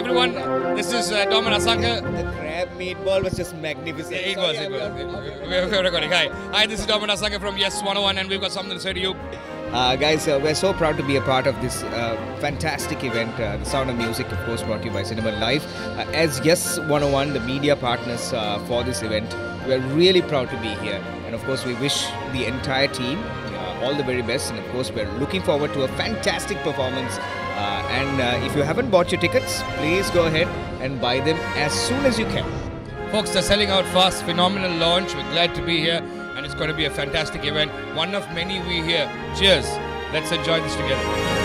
Dominic Asanka. The crab meatball was just magnificent. It Sorry, was, it was. not- We're we're recording. Hi. Hi, this is Dominic Asanka from Yes 101, and we've got something to say to you. Uh, guys, uh, we're so proud to be a part of this uh, fantastic event, uh, The Sound of Music, of course, brought to you by Cinnamon Life. Uh, as Yes 101, the media partners uh, for this event, we're really proud to be here. And of course, we wish the entire team uh, all the very best. And of course, we're looking forward to a fantastic performance. Uh, and uh, if you haven't bought your tickets, please go ahead and buy them as soon as you can. Folks, they're selling out fast. Phenomenal launch. We're glad to be here, and it's going to be a fantastic event. One of many we hear. Cheers. Let's enjoy this together.